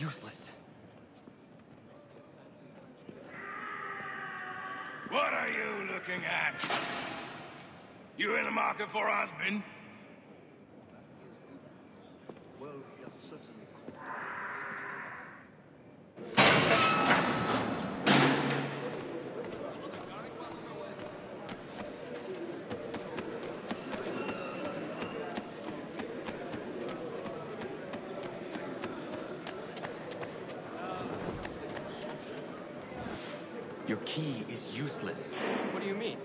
useless. What are you looking at? You in the market for a husband? Well, yes, certainly. Your key is useless. What do you mean?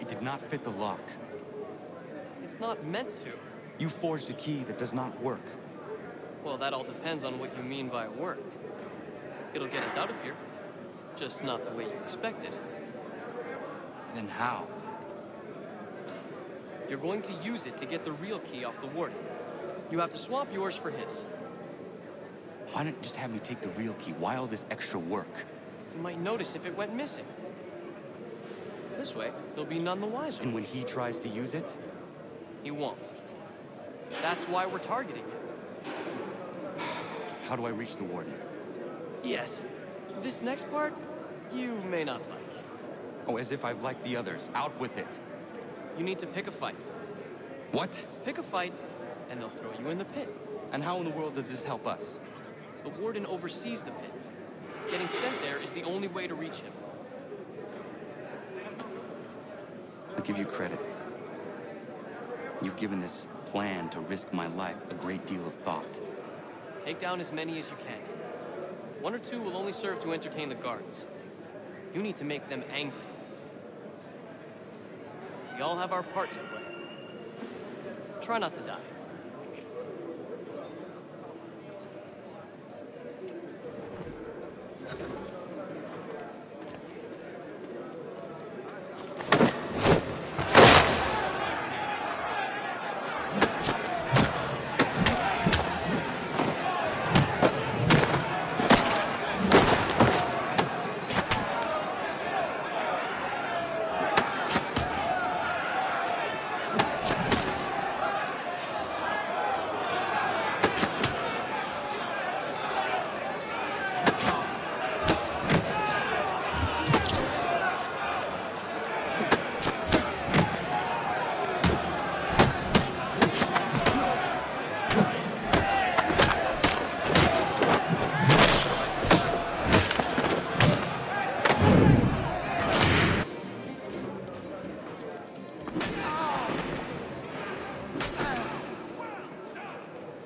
It did not fit the lock. It's not meant to. You forged a key that does not work. Well, that all depends on what you mean by work. It'll get us out of here. Just not the way you expected. Then how? You're going to use it to get the real key off the warden. You have to swap yours for his. Why don't you just have me take the real key? Why all this extra work? You might notice if it went missing. This way, he'll be none the wiser. And when he tries to use it? He won't. That's why we're targeting him. How do I reach the warden? Yes, this next part, you may not like. Oh, as if I've liked the others. Out with it. You need to pick a fight. What? Pick a fight, and they'll throw you in the pit. And how in the world does this help us? The warden oversees the pit. Getting sent there is the only way to reach him. I give you credit. You've given this plan to risk my life a great deal of thought. Take down as many as you can. One or two will only serve to entertain the guards. You need to make them angry. We all have our part to play. Try not to die.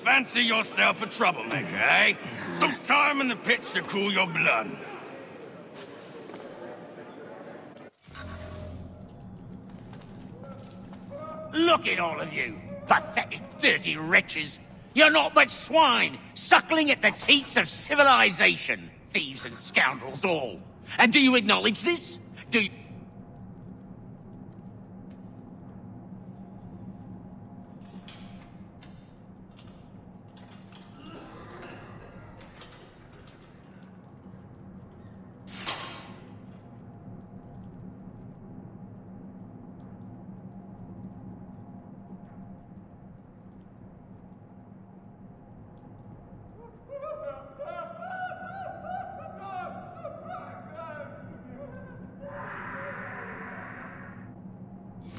Fancy yourself a troublemaker, eh? Some time in the pits to cool your blood. Look at all of you, pathetic, dirty wretches. You're not but swine, suckling at the teats of civilization. Thieves and scoundrels all. And do you acknowledge this? Do you...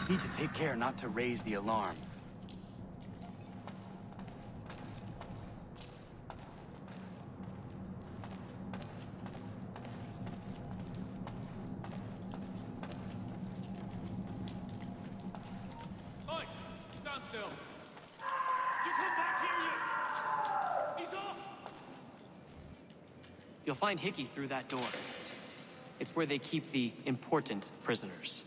Need to take care not to raise the alarm. Stand still! You come back here, you! He's off! You'll find Hickey through that door. It's where they keep the important prisoners.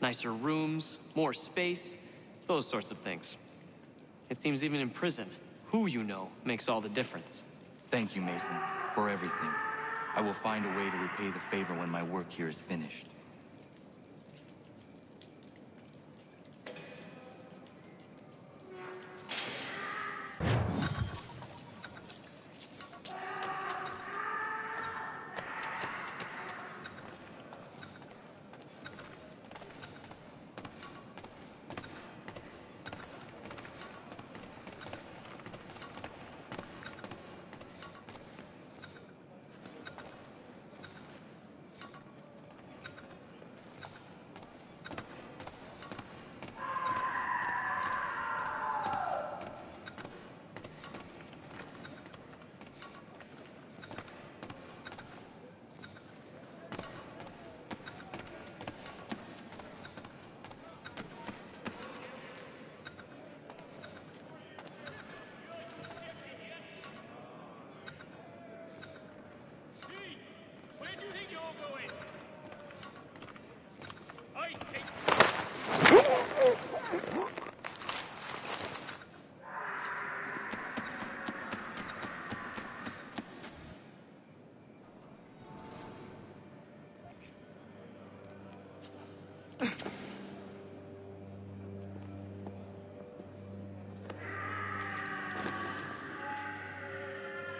Nicer rooms, more space, those sorts of things. It seems even in prison, who you know makes all the difference. Thank you, Mason, for everything. I will find a way to repay the favor when my work here is finished.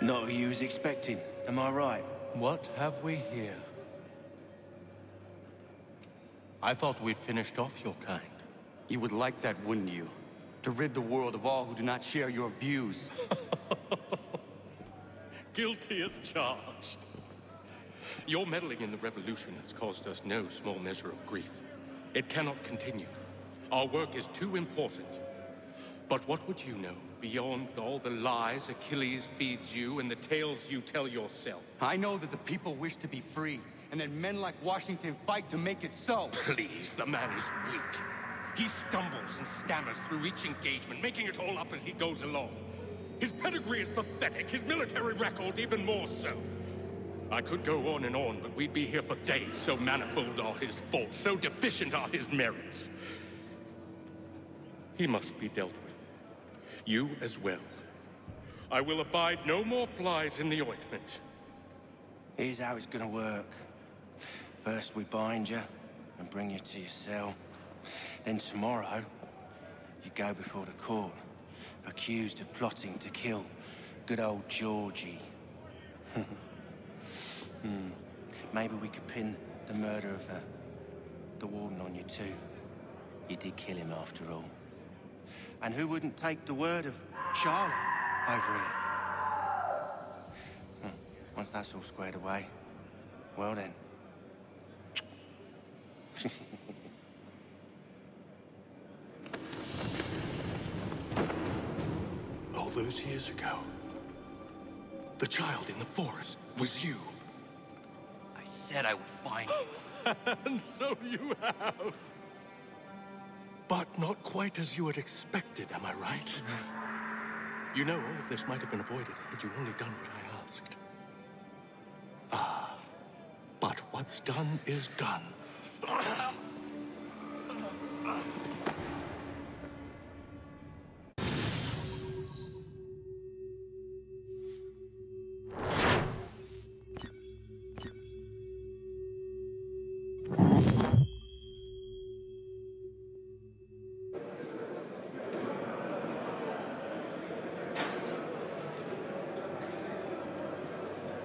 Not who you was expecting, am I right? What have we here? I thought we'd finished off your kind. You would like that, wouldn't you? To rid the world of all who do not share your views. Guilty as charged. Your meddling in the revolution has caused us no small measure of grief. It cannot continue. Our work is too important. But what would you know beyond all the lies Achilles feeds you and the tales you tell yourself? I know that the people wish to be free, and that men like Washington fight to make it so. Please, the man is weak. He stumbles and stammers through each engagement, making it all up as he goes along. His pedigree is pathetic, his military record even more so. I could go on and on, but we'd be here for days, so manifold are his faults, so deficient are his merits. He must be dealt with. You as well. I will abide no more flies in the ointment. Here's how it's gonna work. First we bind you and bring you to your cell. Then tomorrow, you go before the court, accused of plotting to kill good old Georgie. hmm. Maybe we could pin the murder of uh, the warden on you too. You did kill him after all. And who wouldn't take the word of Charlie over here? Hmm. Once that's all squared away, well then. All those years ago, the child in the forest was you. I said I would find you. and so you have. But not quite as you had expected, am I right? You know, all of this might have been avoided had you only done what I asked. Ah, but what's done is done.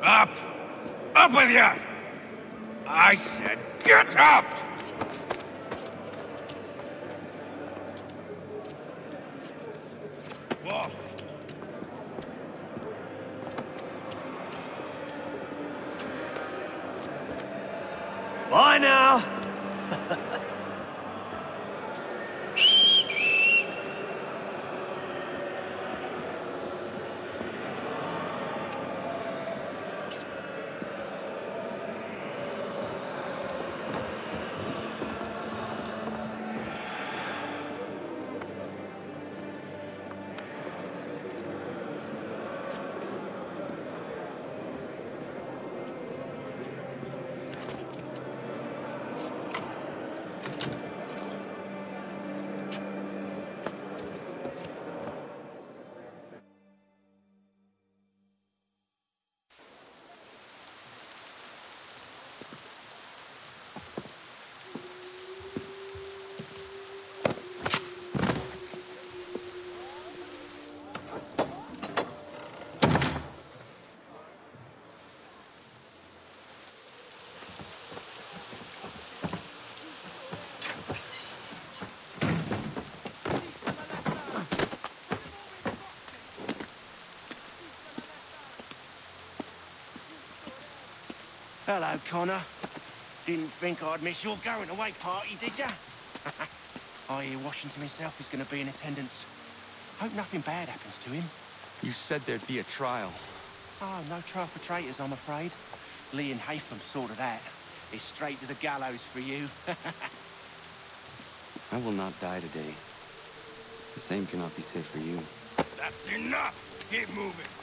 Up! Up with you! I said get up! Hello, Connor. Didn't think I'd miss your going away party, did ya? I hear Washington himself is going to be in attendance. Hope nothing bad happens to him. You said there'd be a trial. Oh, no trial for traitors, I'm afraid. Lee and Haytham sorted that. It's straight to the gallows for you. I will not die today. The same cannot be said for you. That's enough! Keep moving!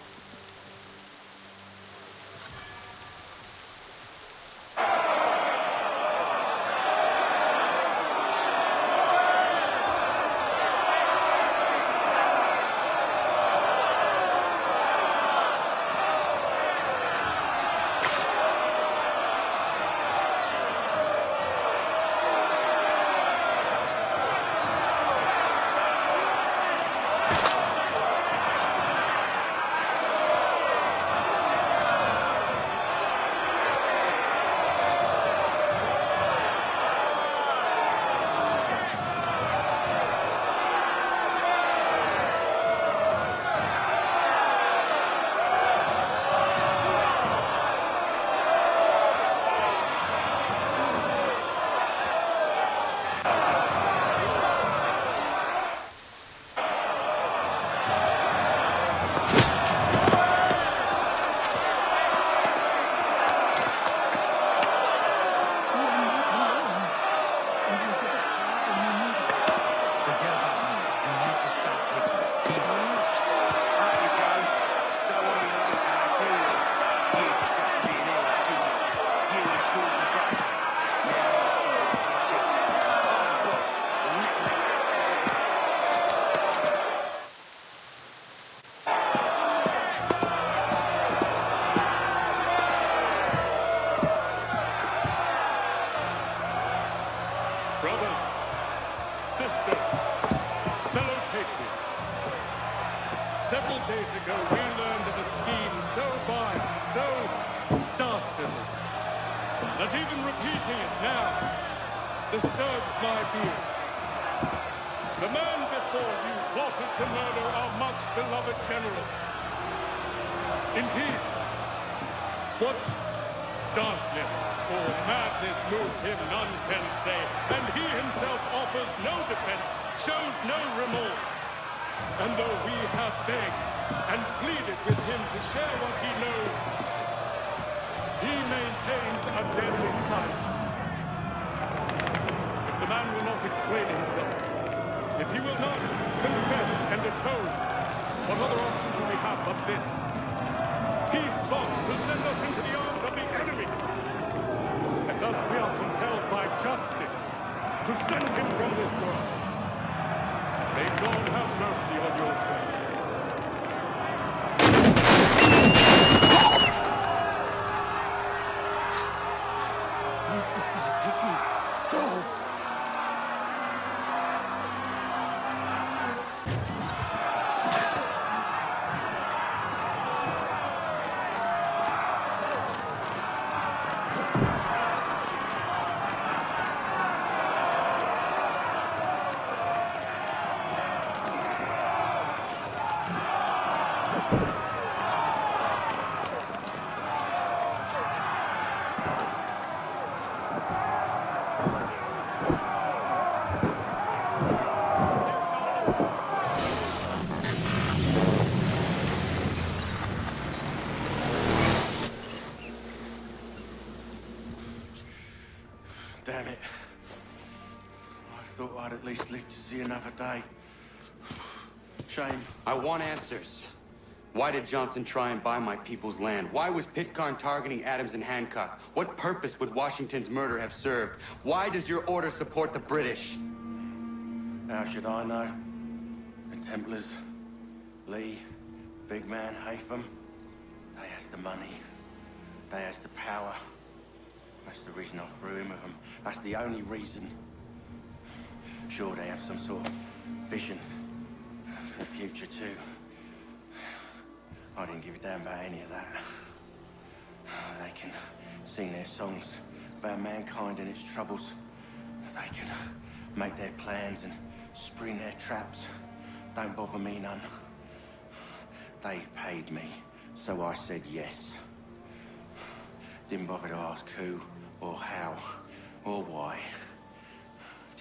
Moved him, none can say, and he himself offers no defense, shows no remorse. And though we have begged and pleaded with him to share what he knows, he maintains a deadly silence. If the man will not explain himself, if he will not confess and atone, what other option do we have but this? He sought to send us into the arms of the enemy. And thus we are compelled by justice to send him from this world. May God have mercy on your soul. At least live to see another day. Shame. I want answers. Why did Johnson try and buy my people's land? Why was Pitcairn targeting Adams and Hancock? What purpose would Washington's murder have served? Why does your order support the British? How should I know? The Templars, Lee, big man Haytham, they has the money. They has the power. That's the reason I threw him with them. That's the only reason. Sure, they have some sort of vision for the future too. I didn't give a damn about any of that. They can sing their songs about mankind and its troubles. They can make their plans and spring their traps. Don't bother me none. They paid me, so I said yes. Didn't bother to ask who, or how, or why.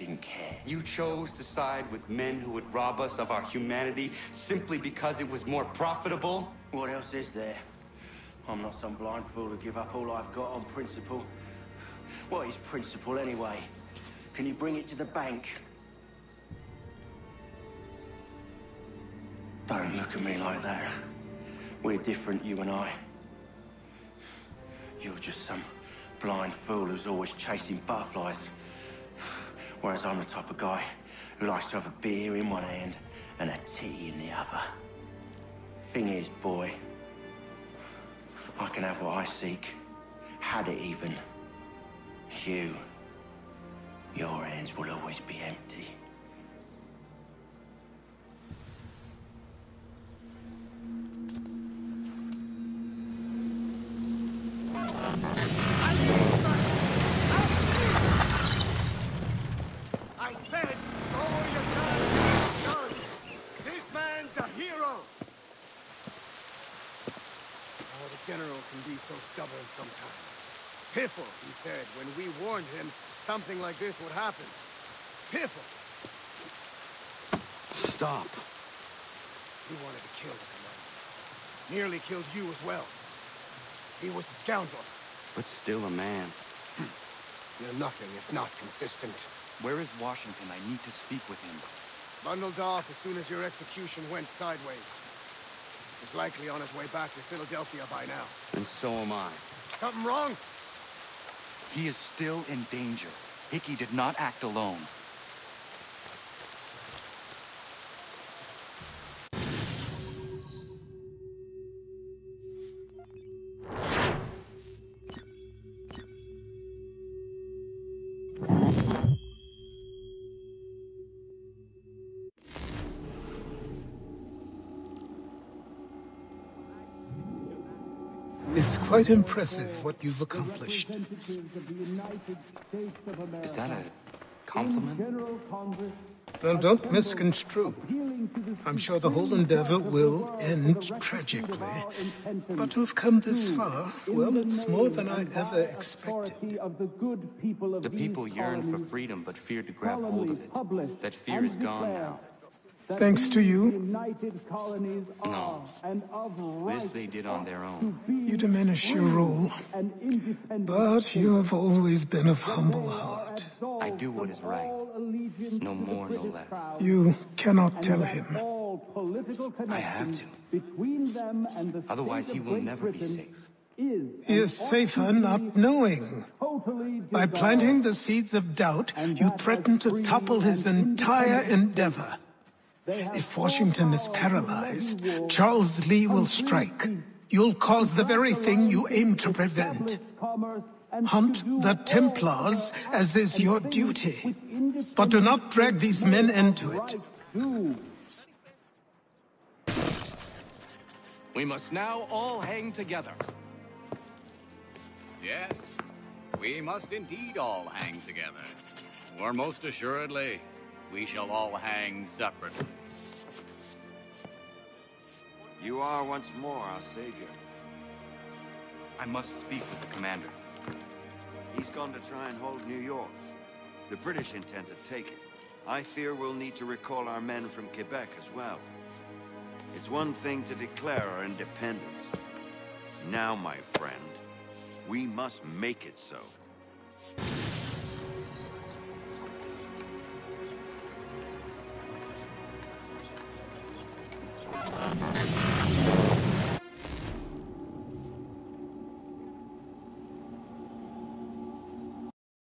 Didn't care. You chose to side with men who would rob us of our humanity simply because it was more profitable? What else is there? I'm not some blind fool to give up all I've got on principle. What is principle anyway? Can you bring it to the bank? Don't look at me like that. We're different, you and I. You're just some blind fool who's always chasing butterflies. Whereas I'm the type of guy who likes to have a beer in one hand and a tea in the other. Thing is, boy, I can have what I seek. Had it even. You, your hands will always be empty. I said, lower your guns. Guns. This man's a hero. Oh, the general can be so stubborn sometimes. Piffle, he said, when we warned him something like this would happen. Piffle. Stop. He wanted to kill the commander. Nearly killed you as well. He was a scoundrel. But still a man. You're nothing if not consistent. Where is Washington? I need to speak with him. Bundled off as soon as your execution went sideways. He's likely on his way back to Philadelphia by now. And so am I. Something wrong? He is still in danger. Hickey did not act alone. Quite impressive what you've accomplished. Is that a compliment? Well, don't misconstrue. I'm sure the whole endeavor will end tragically. But to have come this far, well, it's more than I ever expected. The people yearn for freedom but feared to grab hold of it. That fear is gone now. Thanks to you, No. This they did on their own. you diminish your role. But you have always been of humble heart. I do what is right. No more, no less. You cannot tell him. I have to. Otherwise, he will never be safe. He is safer not knowing. By planting the seeds of doubt, you threaten to topple his entire endeavor. If Washington is paralyzed, Charles Lee will strike. You'll cause the very thing you aim to prevent. Hunt the Templars, as is your duty. But do not drag these men into it. We must now all hang together. Yes, we must indeed all hang together. Or most assuredly, we shall all hang separately. You are once more our savior. I must speak with the commander. He's gone to try and hold New York. The British intend to take it. I fear we'll need to recall our men from Quebec as well. It's one thing to declare our independence. Now, my friend, we must make it so.